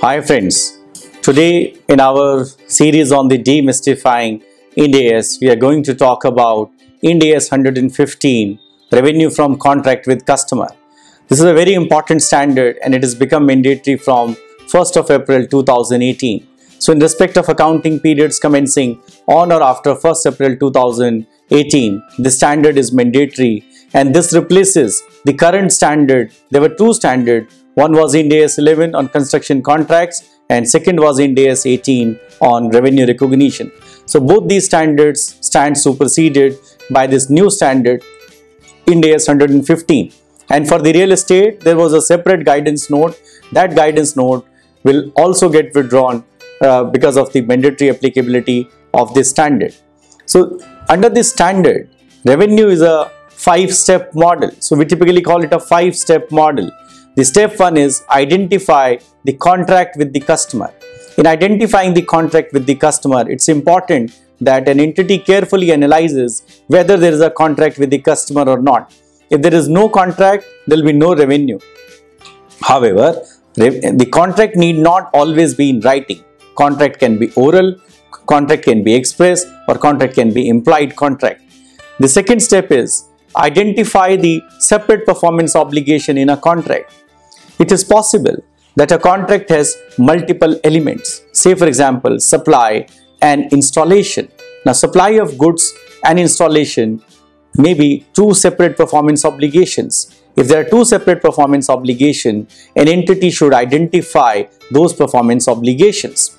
Hi friends, today in our series on the demystifying Ind AS, we are going to talk about Ind AS 115 revenue from contract with customer. This is a very important standard and it has become mandatory from 1st of April 2018. So in respect of accounting periods commencing on or after 1st April 2018, the standard is mandatory and this replaces the current standard. There were two standards. One was Ind AS 11 on construction contracts and second was Ind AS 18 on revenue recognition. So both these standards stand superseded by this new standard Ind AS 115. And for the real estate, there was a separate guidance note. That guidance note will also get withdrawn uh, because of the mandatory applicability of this standard. So under this standard, revenue is a five-step model. So we typically call it a five-step model. The step one is identify the contract with the customer. In identifying the contract with the customer, it's important that an entity carefully analyzes whether there is a contract with the customer or not. If there is no contract, there will be no revenue. However, the contract need not always be in writing. Contract can be oral, contract can be express or contract can be implied contract. The second step is identify the separate performance obligation in a contract. It is possible that a contract has multiple elements. Say for example, supply and installation. Now supply of goods and installation may be two separate performance obligations. If there are two separate performance obligations, an entity should identify those performance obligations.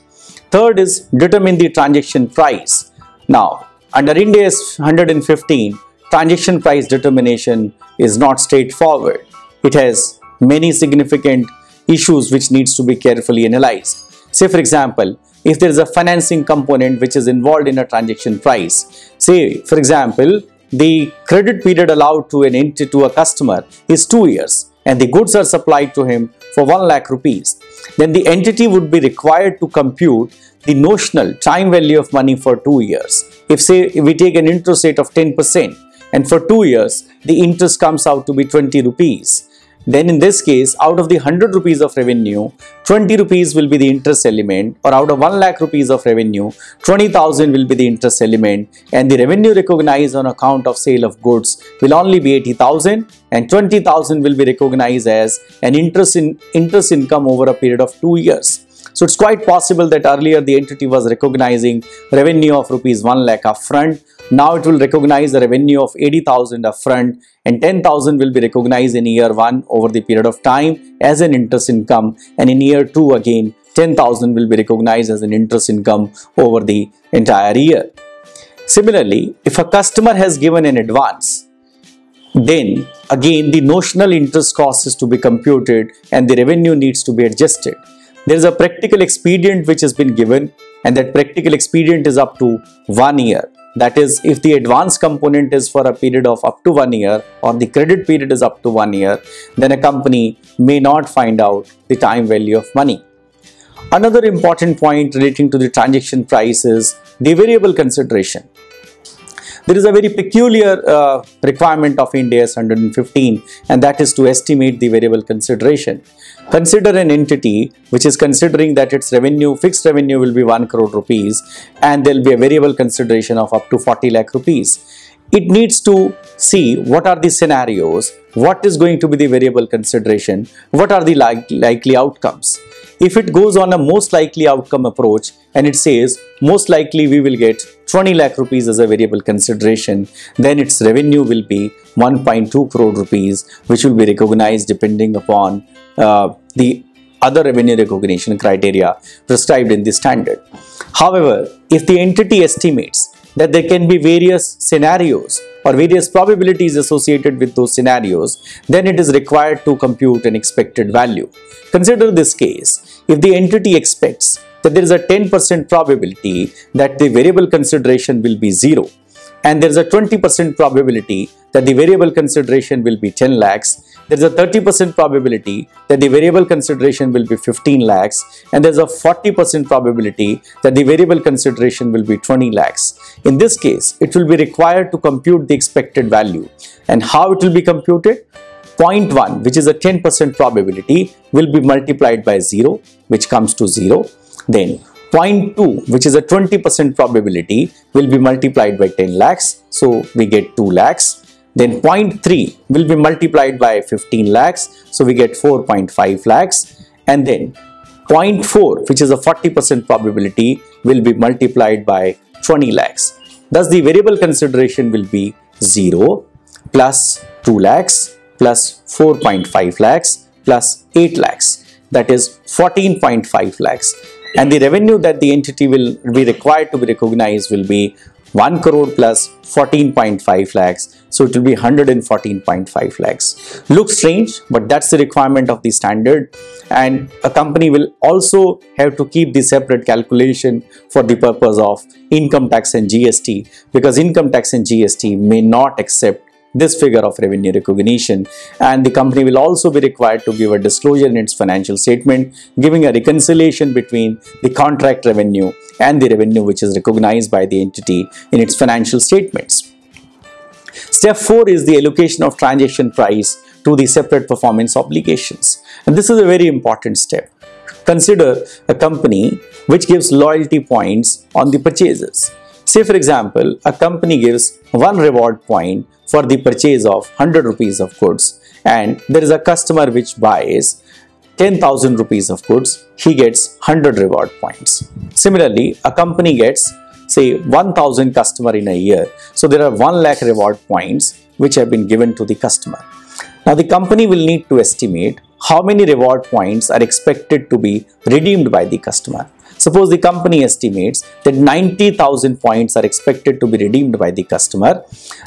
Third is determine the transaction price. Now, under Ind AS 115, transaction price determination is not straightforward. It has many significant issues which needs to be carefully analyzed. Say for example, if there is a financing component which is involved in a transaction price. Say for example, the credit period allowed to an entity to a customer is 2 years and the goods are supplied to him for 1 lakh rupees. Then the entity would be required to compute the notional time value of money for 2 years. If say we take an interest rate of 10% and for 2 years the interest comes out to be 20 rupees then in this case out of the 100 rupees of revenue 20 rupees will be the interest element or out of 1 lakh rupees of revenue 20000 will be the interest element and the revenue recognized on account of sale of goods will only be 80000 and 20000 will be recognized as an interest in interest income over a period of 2 years so it's quite possible that earlier the entity was recognizing revenue of rupees 1 lakh upfront. Now it will recognize the revenue of 80,000 upfront and 10,000 will be recognized in year 1 over the period of time as an interest income and in year 2 again 10,000 will be recognized as an interest income over the entire year. Similarly, if a customer has given an advance, then again the notional interest cost is to be computed and the revenue needs to be adjusted there is a practical expedient which has been given and that practical expedient is up to one year. That is, if the advance component is for a period of up to one year or the credit period is up to one year, then a company may not find out the time value of money. Another important point relating to the transaction price is the variable consideration. There is a very peculiar uh, requirement of Ind AS 115 and that is to estimate the variable consideration. Consider an entity which is considering that its revenue, fixed revenue will be 1 crore rupees and there will be a variable consideration of up to 40 lakh rupees. It needs to see what are the scenarios, what is going to be the variable consideration, what are the like, likely outcomes. If it goes on a most likely outcome approach and it says most likely we will get 20 lakh rupees as a variable consideration, then its revenue will be 1.2 crore rupees, which will be recognized depending upon uh, the other revenue recognition criteria prescribed in the standard. However, if the entity estimates that there can be various scenarios or various probabilities associated with those scenarios, then it is required to compute an expected value. Consider this case. If the entity expects that there is a 10% probability that the variable consideration will be zero and there is a 20% probability that the variable consideration will be 10 lakhs there is a 30% probability that the variable consideration will be 15 lakhs and there's a 40% probability that the variable consideration will be 20 lakhs. In this case, it will be required to compute the expected value. And how it will be computed? 0.1 which is a 10% probability will be multiplied by 0 which comes to 0. Then 0.2 which is a 20% probability will be multiplied by 10 lakhs so we get 2 lakhs. Then 0.3 will be multiplied by 15 lakhs. So we get 4.5 lakhs. And then 0.4 which is a 40% probability will be multiplied by 20 lakhs. Thus the variable consideration will be 0 plus 2 lakhs plus 4.5 lakhs plus 8 lakhs. That is 14.5 lakhs. And the revenue that the entity will be required to be recognized will be 1 crore plus 14.5 lakhs. So it will be 114.5 lakhs. Looks strange but that's the requirement of the standard. And a company will also have to keep the separate calculation for the purpose of income tax and GST because income tax and GST may not accept this figure of revenue recognition and the company will also be required to give a disclosure in its financial statement giving a reconciliation between the contract revenue and the revenue which is recognized by the entity in its financial statements. Step 4 is the allocation of transaction price to the separate performance obligations and this is a very important step. Consider a company which gives loyalty points on the purchases. Say for example, a company gives one reward point for the purchase of 100 rupees of goods and there is a customer which buys 10,000 rupees of goods, he gets 100 reward points. Similarly, a company gets say 1000 customer in a year. So there are 1 lakh reward points which have been given to the customer. Now the company will need to estimate how many reward points are expected to be redeemed by the customer. Suppose the company estimates that 90,000 points are expected to be redeemed by the customer.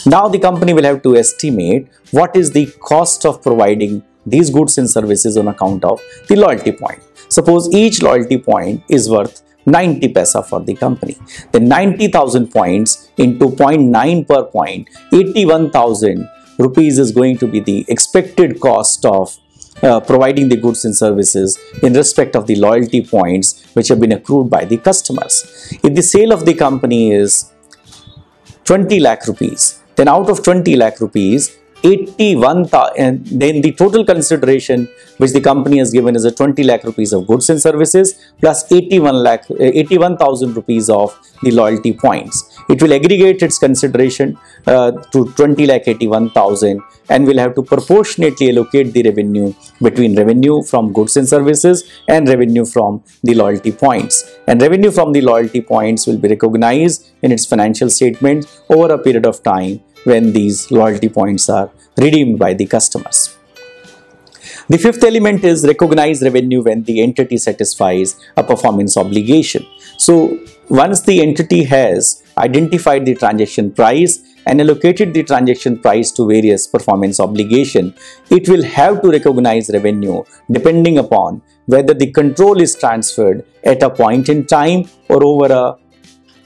Now the company will have to estimate what is the cost of providing these goods and services on account of the loyalty point. Suppose each loyalty point is worth 90 paisa for the company. The 90,000 points into 0.9 per point, 81,000 rupees is going to be the expected cost of uh, providing the goods and services in respect of the loyalty points which have been accrued by the customers. If the sale of the company is 20 lakh rupees, then out of 20 lakh rupees, 81 and then the total consideration which the company has given is a 20 lakh rupees of goods and services plus 81 lakh 81,000 rupees of the loyalty points. It will aggregate its consideration uh, to 20 lakh 81,000 and will have to proportionately allocate the revenue between revenue from goods and services and revenue from the loyalty points. And revenue from the loyalty points will be recognized in its financial statements over a period of time when these loyalty points are redeemed by the customers. The fifth element is recognize revenue when the entity satisfies a performance obligation. So once the entity has identified the transaction price and allocated the transaction price to various performance obligation, it will have to recognize revenue depending upon whether the control is transferred at a point in time or over a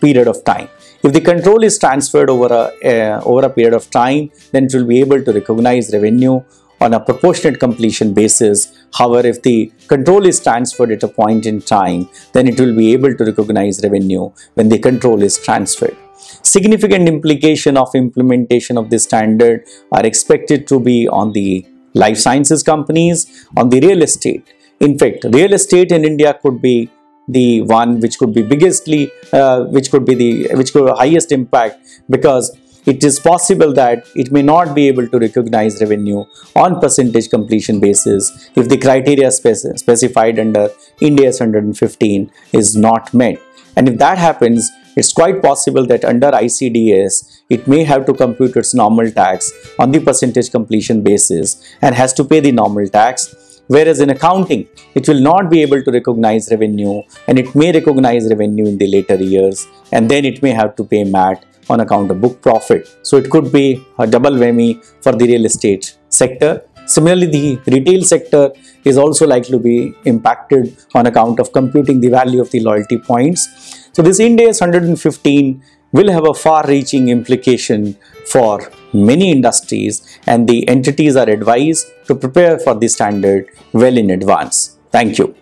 period of time. If the control is transferred over a, uh, over a period of time, then it will be able to recognize revenue on a proportionate completion basis. However, if the control is transferred at a point in time, then it will be able to recognize revenue when the control is transferred. Significant implication of implementation of this standard are expected to be on the life sciences companies, on the real estate. In fact, real estate in India could be the one which could be biggestly uh, which could be the which could highest impact because it is possible that it may not be able to recognize revenue on percentage completion basis if the criteria spec specified under Ind AS 115 is not met. And if that happens it's quite possible that under ICDS, it may have to compute its normal tax on the percentage completion basis and has to pay the normal tax Whereas in accounting, it will not be able to recognize revenue and it may recognize revenue in the later years and then it may have to pay MAT on account of book profit. So it could be a double whammy for the real estate sector. Similarly, the retail sector is also likely to be impacted on account of computing the value of the loyalty points. So this Ind AS 115 will have a far-reaching implication for many industries and the entities are advised to prepare for the standard well in advance. Thank you.